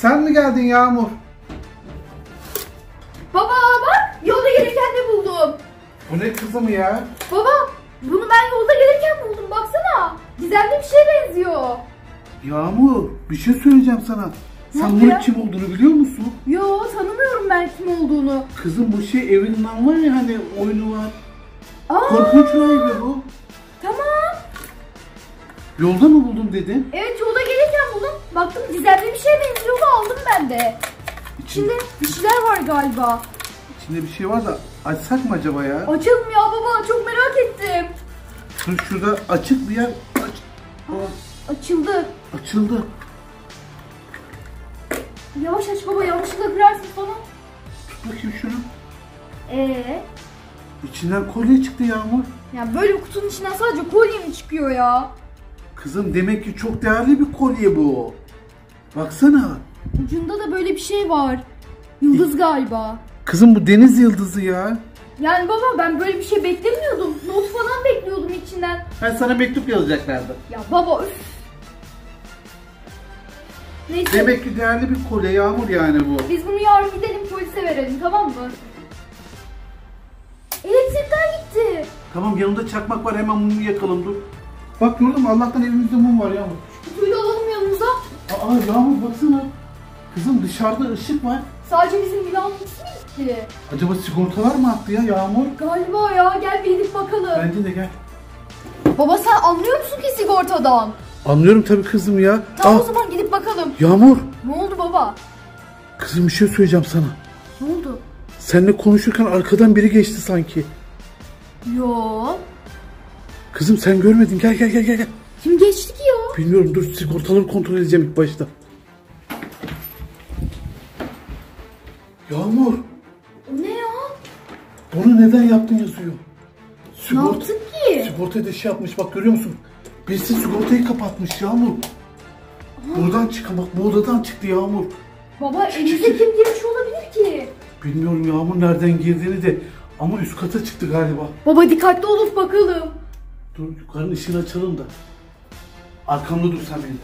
Sen mi geldin Yağmur? Baba bak yolda gelirken de buldum. Bu ne kızım ya? Baba bunu ben yolda gelirken buldum baksana. Gizemli bir şeye benziyor. Yağmur bir şey söyleyeceğim sana. Ne Sen bunun ya? kim olduğunu biliyor musun? Yo tanımıyorum ben kim olduğunu. Kızım bu şey evinden var ya hani oyunu var. Aa Korkunç rahibe bu. tamam. Yolda mı buldun dedin? Evet yolda gelirken buldum. Baktım gizemli bir şeye benziyor aldım ben de. İçinde bir şeyler var galiba. İçinde bir şey var da açsak mı acaba ya? Açalım ya baba çok merak ettim. Dur şurada açık bir yer. Aç. Aa, Açıldı. açıldı. Yavaş aç baba yanlışlıkla kırarsın falan. Tut bakayım şunu. Ee, İçinden kolye çıktı Yağmur. ya böyle kutunun içinden sadece kolye mi çıkıyor ya? Kızım demek ki çok değerli bir kolye bu. Baksana. Ucunda da böyle bir şey var. Yıldız galiba. Kızım bu deniz yıldızı ya. Yani baba ben böyle bir şey beklemiyordum. Not falan bekliyordum içinden. Ben sana mektup yazacaklardı. Ya baba üf. Neyse Demek ki değerli bir kolye Yağmur yani bu. biz bunu yarın gidelim polise verelim tamam mı? Elektrikler gitti. Tamam yanımda çakmak var hemen mumu yakalım dur. Bak gördün mü Allah'tan evimizde mum var Yağmur. Kutuyu da alalım yanımıza. Aa Yağmur baksana. Kızım dışarıda ışık var. Sadece bizim binanın ismi gitti. Acaba sigortalar mı attı ya Yağmur? Galiba ya gel bir gidip bakalım. Bence de gel. Baba sen anlıyor musun ki sigortadan? Anlıyorum tabii kızım ya. Tamam Aa, o zaman gidip bakalım. Yağmur. Ne oldu baba? Kızım bir şey söyleyeceğim sana. Ne oldu? Seninle konuşurken arkadan biri geçti sanki. Yo. Kızım sen görmedin gel gel gel gel. Kim geçti ki ya? Bilmiyorum dur sigortaları kontrol edeceğim ilk başta. Yağmur O ne ya? bunu neden yaptın yazıyor. Ne Sigorta, yaptık ki? sigorta da şey yapmış bak görüyor musun? Birisi sigortayı kapatmış Yağmur. Buradan çıkan bak bu odadan çıktı Yağmur. Baba evimize kim girmiş olabilir ki? Bilmiyorum Yağmur nereden girdiğini de ama üst kata çıktı galiba. Baba dikkatli olup bakalım. Dur yukarının ışığını açalım da. Arkamda dur sen benim.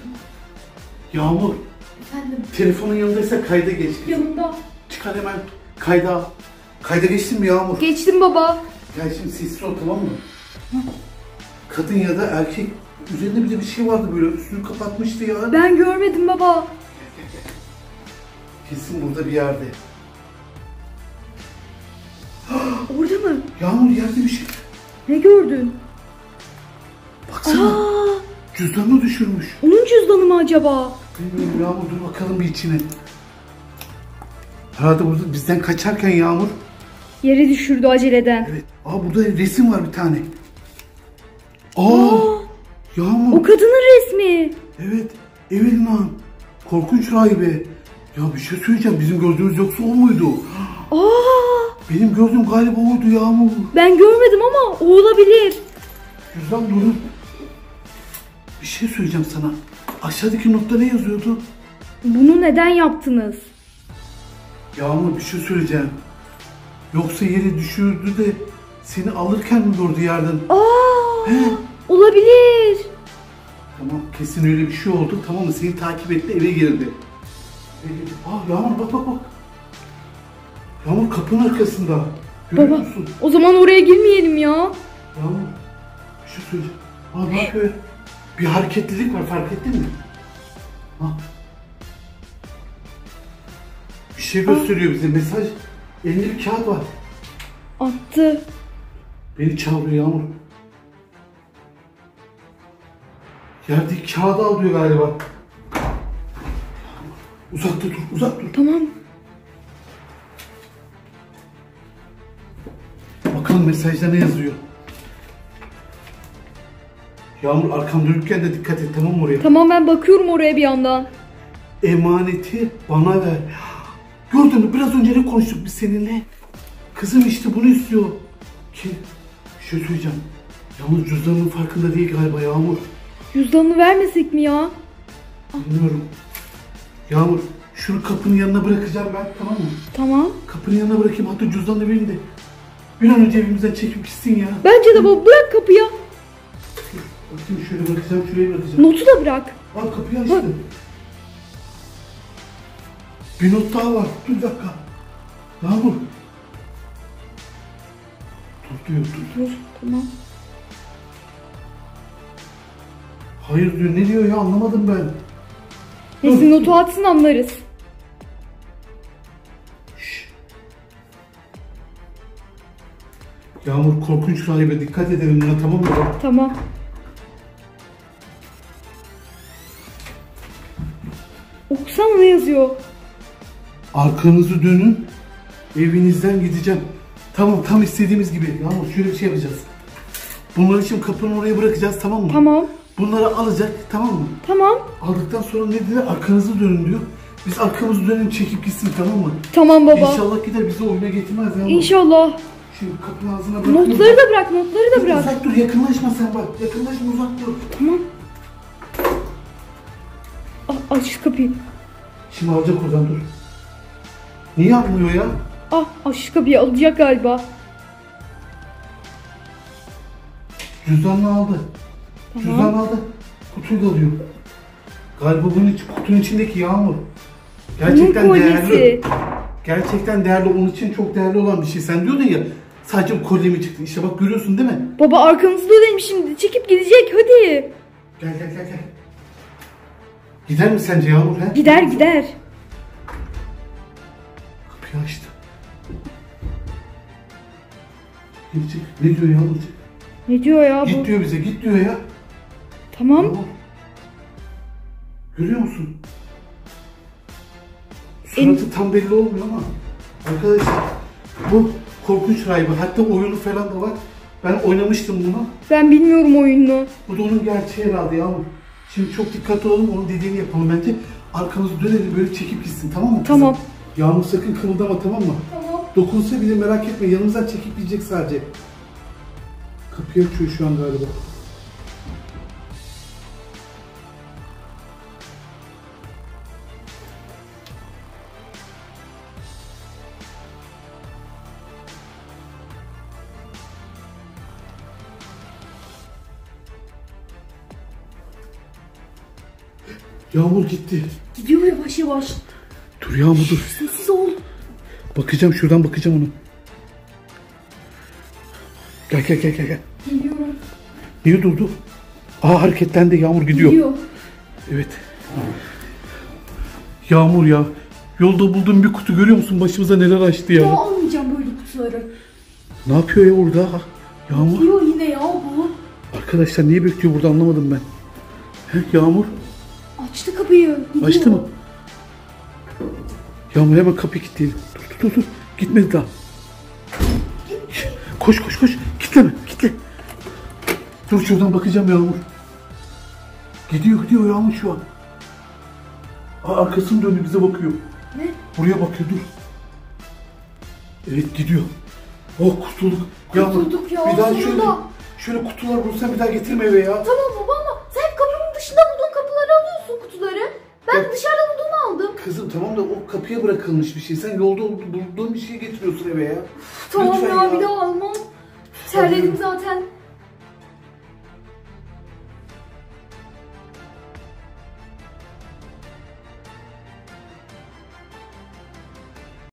Yağmur Efendim telefonun yanındaysa kayda geç. yanımda. Çıkar hemen kayda. al. Kayda geçtin mi Yağmur? Geçtim baba. Gel şimdi sessiz ol tamam mı? Kadın ya da erkek üzerinde bir de bir şey vardı böyle üstünü kapatmıştı ya. Ben görmedim baba. Kesin burada bir yerde. Orada mı? Yağmur yerde bir şey. Ne gördün? Baksana Aa, cüzdanını düşürmüş. onun cüzdanı mı acaba? Bilmiyorum Yağmur dur bakalım bir içine. Herhalde burada bizden kaçarken Yağmur. Yere düşürdü aceleden. Evet. Aa burada resim var bir tane. Aa, Yağmur. O kadının resmi. Evet. Evelyn Han. Korkunç rahibe. Ya bir şey söyleyeceğim. Bizim gördüğümüz yoksa o muydu? Aa, Benim gördüğüm galiba oydu Yağmur. ben görmedim ama o olabilir. Cüzdan durun. Bir şey söyleyeceğim sana. Aşağıdaki notta ne yazıyordu? Bunu neden yaptınız? Yağmur bir şey söyleyeceğim. Yoksa yere düşürdü de seni alırken mi gördü yerden? Aa, He? olabilir. Tamam kesin öyle bir şey oldu. Tamam mı? Seni takip etti eve girdi. Eve girdi. Aa Yağmur bak bak bak. Yağmur kapının arkasında. Görüyor Baba, musun? o zaman oraya girmeyelim ya. Yağmur bir şey söyleyeceğim. Aa bak öyle. Bir hareketlilik var fark ettin mi? Ha. Bir şey gösteriyor bize mesaj. Elinde bir kağıt var. Attı. Beni çağırıyor Yağmur. Yerdeki kağıdı al diyor galiba. Uzakta dur, uzak dur. Tamam. Bakalım mesajda ne yazıyor. Yağmur arkam dönükken de dikkat et tamam mı oraya? Tamam ben bakıyorum oraya bir yandan. Emaneti bana ver. Gördün mü biraz önce ne konuştuk biz seninle? Kızım işte bunu istiyor. Ki bir şey söyleyeceğim. Yağmur cüzdanının farkında değil galiba Yağmur. Cüzdanını vermesek mi ya? Bilmiyorum. Yağmur şunu kapının yanına bırakacağım ben tamam mı? Tamam. Kapının yanına bırakayım hatta cüzdanını vereyim de. Bir an önce evimizden çekip gitsin ya. Bence de baba bırak kapıya. Bakayım şöyle bırakacağım şuraya bırakacağım. Notu da bırak. Al kapıyı açtım. Bir not daha var. Dur bir dakika. Yağmur. Dur diyor dur. Dur tamam. Hayır diyor ne diyor ya anlamadım ben. Neyse notu atsın anlarız. Yağmur korkunç rahibe dikkat edelim buna tamam mı? Tamam. Okusana ne yazıyor? Arkanızı dönün. Evinizden gideceğim. Tamam tam istediğimiz gibi. Yağmur şöyle bir şey yapacağız. Bunları için kapının oraya bırakacağız tamam mı? Tamam. Bunları alacak tamam mı? Tamam. Aldıktan sonra ne dedi? Arkanızı dönün diyor. Biz arkamızı dönün çekip gitsin tamam mı? Tamam baba. İnşallah gider bizi oyuna getirmez Yağmur. İnşallah. Şimdi kapının ağzına bırakıyorum. Notları da bırak, notları da bırak. Uzak dur yakınlaşma sen bak. Yakınlaşma uzak dur. Tamam. Ah, aç şu kapıyı. Şimdi alacak oradan dur. Niye almıyor ya? Ah, aç şu kapıyı. Alacak galiba. Cüzdanını aldı. Tamam. Cüzdanını aldı. Kutuyu da alıyor. Galiba bunun iç, kutunun içindeki yağmur. Gerçekten Bunun değerli. Gerçekten değerli. Onun için çok değerli olan bir şey. Sen diyordun ya sadece kolye mi çıktı? İşte bak görüyorsun değil mi? Baba arkamızda döneyim şimdi. Çekip gidecek hadi. Gel gel gel gel. Gider mi sence Yağmur he? Gider gider. Kapıyı açtı. Gidecek. Ne diyor Yağmur? Ne diyor ya Git bu? diyor bize git diyor ya. Tamam. Yağmur. Görüyor musun? Suratı tam belli olmuyor ama arkadaşlar bu korkunç rahibi. Hatta oyunu falan da var. Ben oynamıştım bunu. Ben bilmiyorum oyununu. Bu da onun gerçeği herhalde Yağmur. Şimdi çok dikkatli olalım onun dediğini yapalım bence. Arkamızı dönelim böyle çekip gitsin tamam mı kızım? Tamam. Yağmur sakın kımıldama tamam mı? Tamam. Dokunsa bile merak etme yanımızdan çekip gidecek sadece. Kapıyı açıyor şu an galiba. Yağmur gitti. Gidiyor yavaş yavaş. Dur Yağmur dur. Sessiz ol. Bakacağım şuradan bakacağım onu. Gel gel gel gel. gel. Geliyorum. Niye durdu? Aa hareketlendi Yağmur gidiyor. Gidiyor. Evet. Yağmur ya. Yolda bulduğum bir kutu görüyor musun? Başımıza neler açtı ya. Ya almayacağım böyle kutuları. Ne yapıyor ya orada? Yağmur. Gidiyor yine ya bu. Arkadaşlar niye bekliyor burada anlamadım ben. He, Yağmur. Açtı kapıyı. Gidiyor. Açtı mı? Yağmur hemen kapıyı kilitleyelim. Dur dur dur dur. Gitmedi daha. Koş koş koş. Kitleme kitle. Dur şuradan bakacağım Yağmur. Gidiyor gidiyor Yağmur şu an. Aa, arkasını döndü bize bakıyor. Ne? Buraya bakıyor dur. Evet gidiyor. Oh kurtulduk. Kurtulduk ya, Bir daha şöyle, şöyle kutular bulsan bir daha getirme eve ya. Tamam baba ama sen kapının dışında bulduğun kapıları alıyorsun kutuları. Ben Evet. dışarıda bulduğumu aldım. Kızım tamam da o kapıya bırakılmış bir şey. Sen yolda bulduğun bir şey getiriyorsun eve ya. Tamam Lütfen ya, bir daha almam. Terledim zaten.